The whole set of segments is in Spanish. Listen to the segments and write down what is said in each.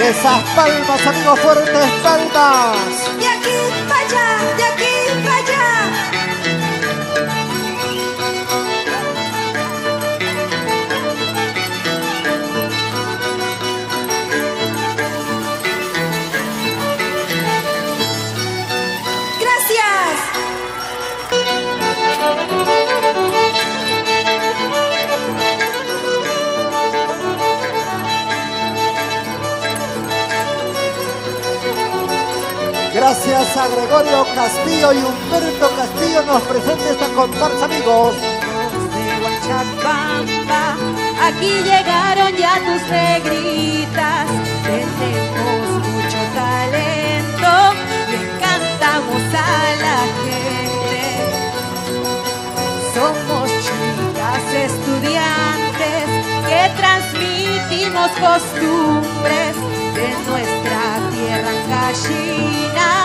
Esas palmas, amigos, fuertes palmas. Gregorio Castillo y Humberto Castillo nos presenta esta comparsa, amigos. De aquí llegaron ya tus negritas. Tenemos mucho talento y cantamos a la gente. Somos chicas estudiantes que transmitimos costumbres de nuestra tierra gallina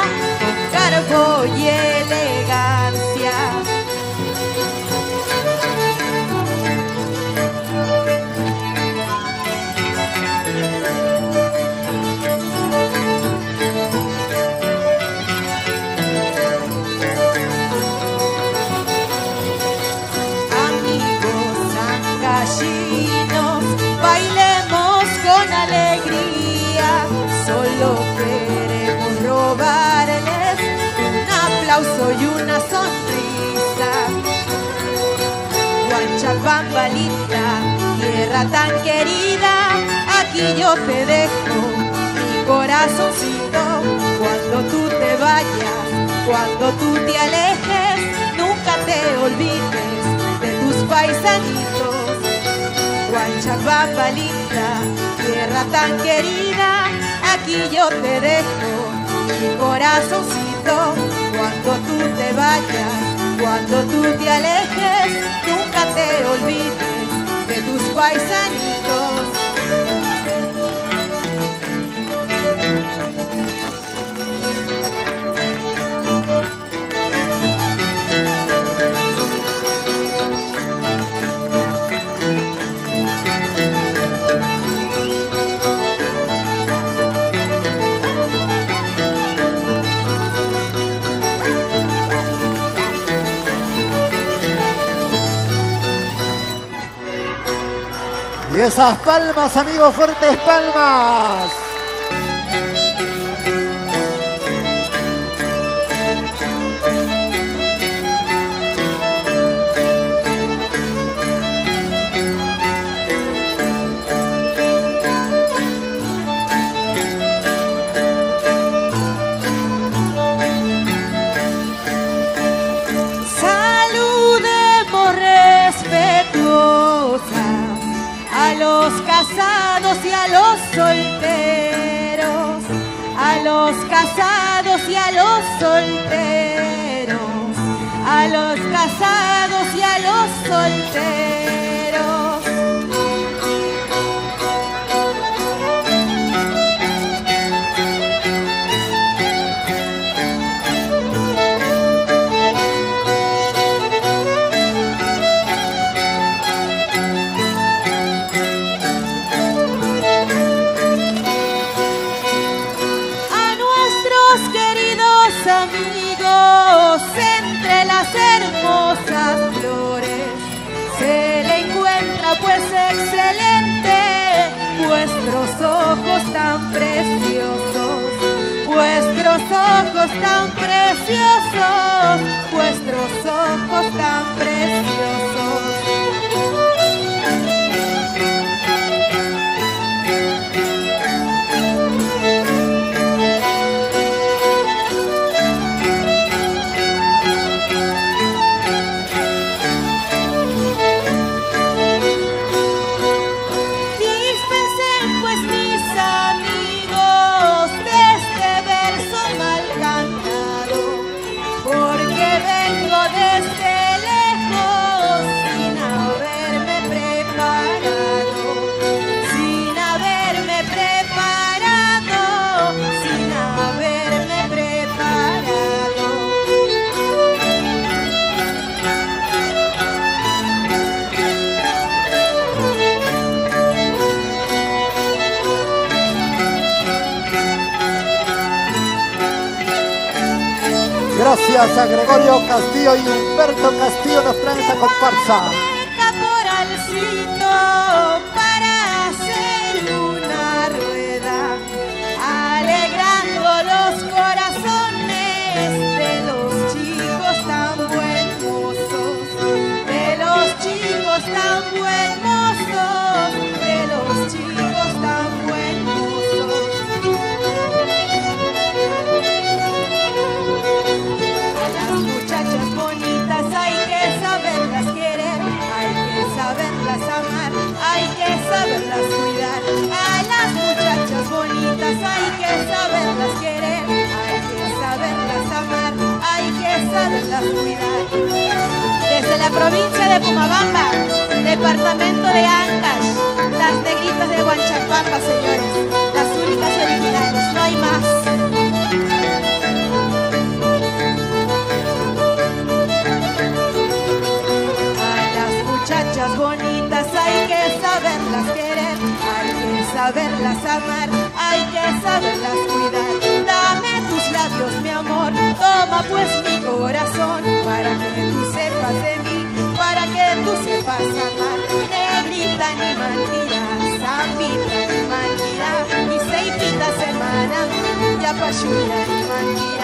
cargo y elegancia. Guanchabamba linda, tierra tan querida, aquí yo te dejo mi corazoncito. Cuando tú te vayas, cuando tú te alejes, nunca te olvides de tus paisanitos. Guanchabamba linda, tierra tan querida, aquí yo te dejo mi corazoncito. Cuando tú te vayas, cuando tú te alejes, nunca te olvides de tus paisanitos. Esas palmas, amigos, fuertes palmas. Los casados y a los solteros, a los casados y a los solteros. love. Gracias a Gregorio Castillo y Humberto Castillo nos traen esta comparsa. Provincia de Pumabamba, departamento de Ancash, las negritas de Huanchapamba, señores, las únicas originales, no hay más. Las muchachas bonitas hay que saberlas querer, hay que saberlas amar, hay que saberlas cuidar. Dame tus labios, mi amor, toma pues mi corazón, para que tú sepas de mí, que tú sepas amar. Negrita ni mentira, zambita ni mentira, y seipita semana, ya payuya ni mentira.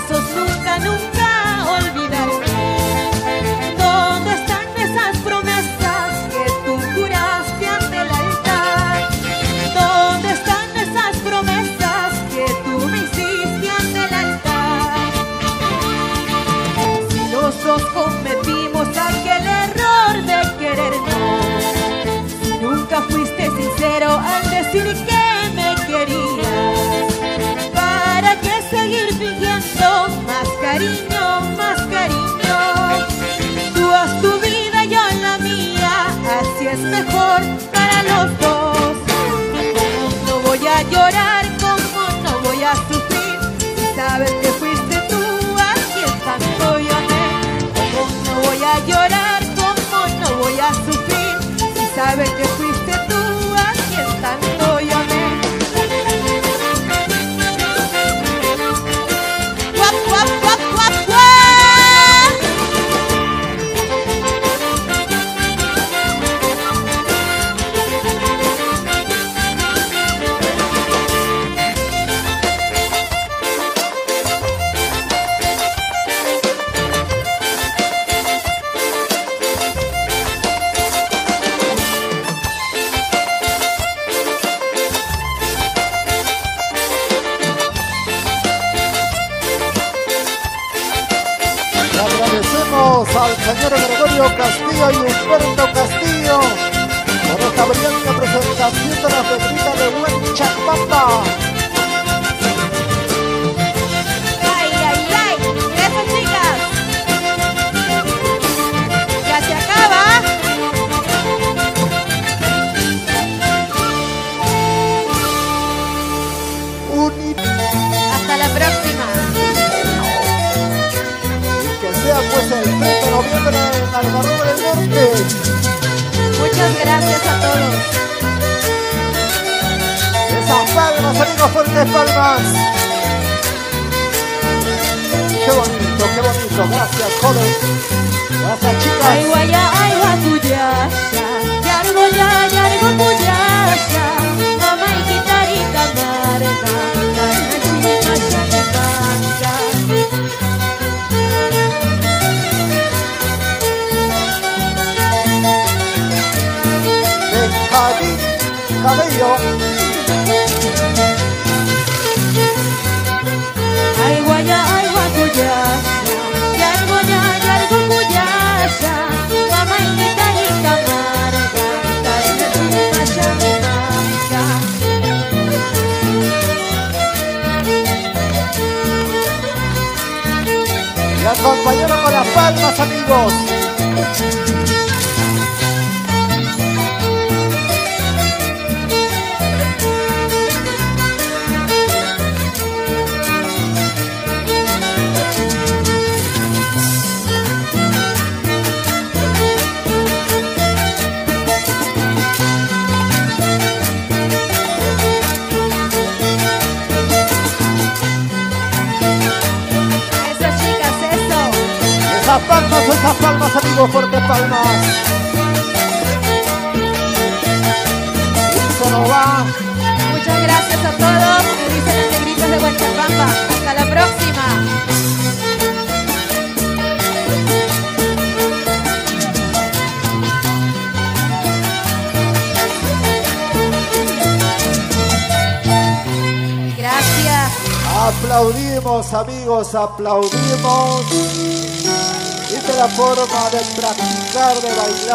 Brazos, nunca, nunca olvidarme. ¿Dónde están esas promesas que tú juraste ante el altar? ¿Dónde están esas promesas que tú me hiciste ante el altar? Si los dos cometimos aquel error de querernos, si nunca fuiste sincero al decir que para los dos. No voy a llorar, como no voy a sufrir, si sabes que fuiste tú a quien tanto yo amé. Como no voy a llorar, como no voy a sufrir, si sabes que fuiste de la de Buen Chacpamba. Ay, ay, ay. Eso, chicas. Ya se acaba. Hasta la próxima. y que sea pues el 30 de noviembre en Algarrobo del Norte. Muchas gracias a todos. Amigos, fuertes palmas. Qué bonito, qué bonito. Gracias, joven. Gracias, Ay, chicas. guaya, ay, guacuyaya. Yargo, ya, yargo, cuyaya. Mamá y chacimanga. Benjamín Cabello. Acompañaron con las palmas, amigos. Fuertes palmas. Y se nos va. Muchas gracias a todos. Me dicen las negritas de Huachapamba. Hasta la próxima. Gracias. Aplaudimos, amigos, aplaudimos. La forma de practicar, de bailar.